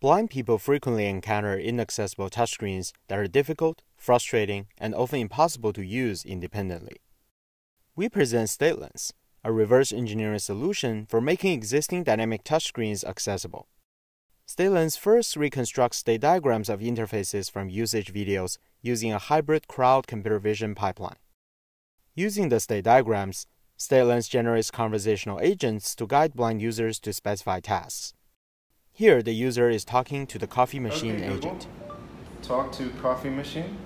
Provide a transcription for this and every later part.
Blind people frequently encounter inaccessible touchscreens that are difficult, frustrating, and often impossible to use independently. We present StateLens, a reverse engineering solution for making existing dynamic touchscreens accessible. StateLens first reconstructs state diagrams of interfaces from usage videos using a hybrid crowd computer vision pipeline. Using the state diagrams, StateLens generates conversational agents to guide blind users to specified tasks. Here, the user is talking to the coffee machine Okay, agent. Talk to coffee machine.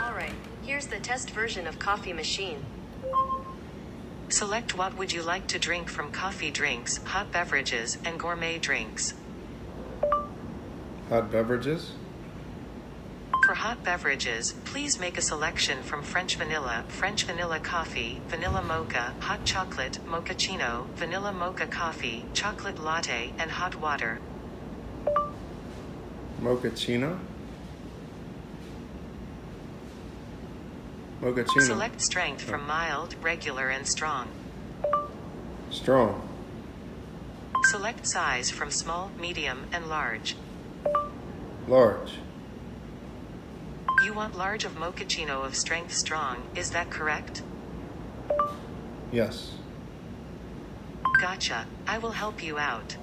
Alright, here's the test version of Coffee Machine. Select what would you like to drink from coffee drinks, hot beverages, and gourmet drinks. Hot beverages. For hot beverages, please make a selection from French vanilla, French vanilla coffee, vanilla mocha, hot chocolate, mochaccino, vanilla mocha coffee, chocolate latte, and hot water. Mochaccino. Mochaccino. Select strength from mild, regular, and strong. Strong. Select size from small, medium, and large. Large. You want large of mochaccino of strength strong, is that correct? Yes. Gotcha. I will help you out.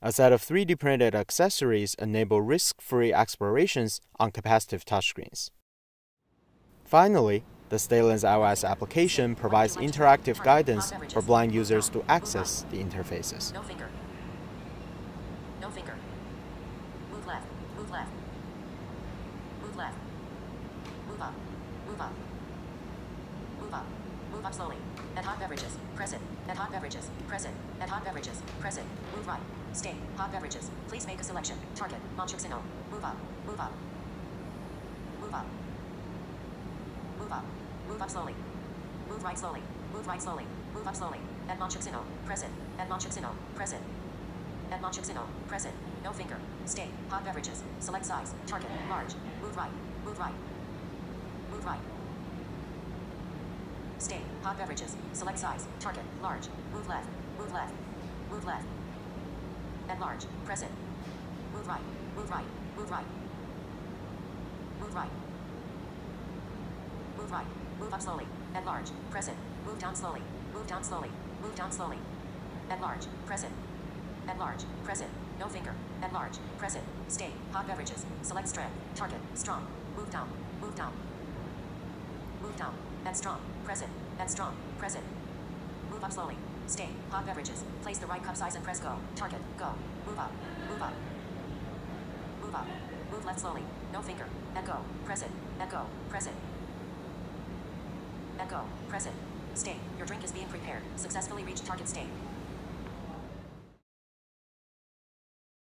A set of 3D printed accessories enable risk free explorations on capacitive touchscreens. Finally, the StateLens iOS application provides interactive guidance for blind users to access the interfaces. No finger. No finger. Move left. Move left. Move left. Move up. Move up. Move up. Move up slowly. Add hot beverages. Press it. Add hot beverages. Press it. Add hot beverages. Press it. Move right. Stay. Hot beverages. Please make a selection. Target. Mochaccino. Move up. Move up. Move up. Move up. Move up slowly. Move right slowly. Move right slowly. Move up slowly. Add Mochaccino. Press it. Add Mochaccino. Press it. Add Mochaccino. Press it. No finger. Stay. Hot beverages. Select size. Target. Large. Move right. Move right. Move right. Stay. Hot beverages. Select size. Target. Large. Move left. Move left. Move left. Add large. Press it. Move right. Move right. Move right. Move right. Move right. Move up slowly. Add large. Press it. Move down slowly. Move down slowly. Move down slowly. Add large. Press it. Large. Press it. No finger. Add large. Press it. Stay. Hot beverages. Select strength. Target. Strong. Move down. Move down. Move down. Add strong. Press it. Add strong. Press it. Move up slowly. Stay. Hot beverages. Place the right cup size and press go. Target. Go. Move up. Move up. Move up. Move left slowly. No finger. And go. Press it. And go. Press it. And go. Press it. Stay. Your drink is being prepared. Successfully reached target state.